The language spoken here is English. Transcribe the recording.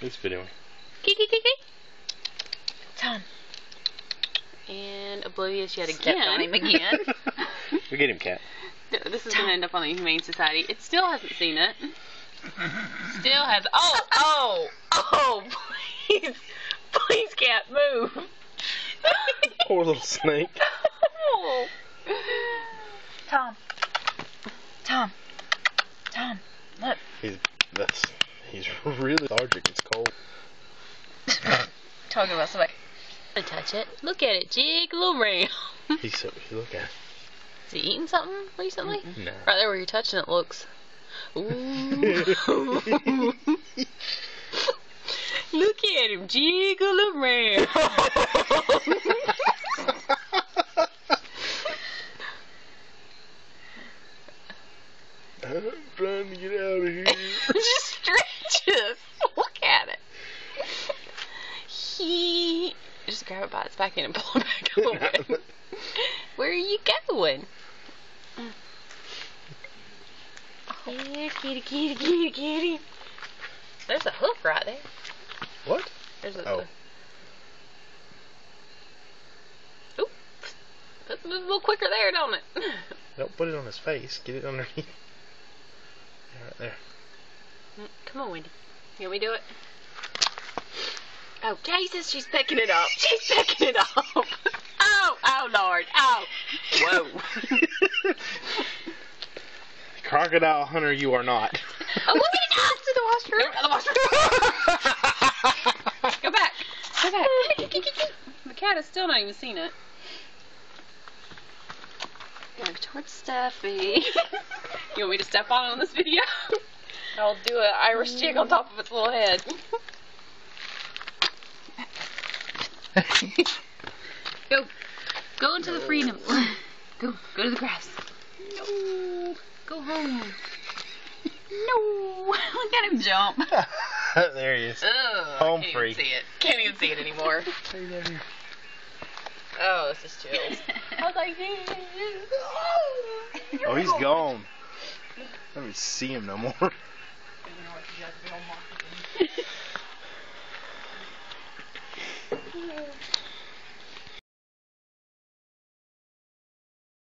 This video. Kiki kiki. Tom. And oblivious yet Stepped again. on him again. we get him, cat. This is gonna end up on the Humane Society. It still hasn't seen it. Still has. Oh, oh, oh! Please, please, cat, move. Poor little snake. Oh. Tom. Tom. Tom. Look. He's that's really lethargic. It's cold. Talking about somebody. I touch it. Look at it, jiggle around. He's so look at. it. Is he eating something recently? No. Right there where you're touching it looks. Ooh. Look at him jiggle around. I'm trying to get out of here. Just stretches. Look at it. He it by its back end and pull it back away. Where are you going? Uh. Here, kitty, kitty, kitty, kitty. There's a hook right there. what? There's a. Oh. Oop. That's a little quicker there, don't it? Don't put it on his face. Get it underneath. Yeah, right there. Mm, come on, Wendy. You want me to do it? Oh, Jesus, she's picking it up. She's picking it up. Oh, oh, Lord. Oh. Whoa. Crocodile hunter, you are not. Oh, look at it go to the washroom. the washroom. Go back. Go back. The cat has still not even seen it. Go towards Steffi. you want me to step on it on this video? I'll do an Irish jig on top of its little head. go. Go into the freedom. Go. Go to the grass. No. Go home. No. Look at him jump. there he is. Ugh, Home can't free. Even see it. Can't even see it anymore. oh, this is chills. I was like, Oh, he's gone. I don't even see him no more. Yay.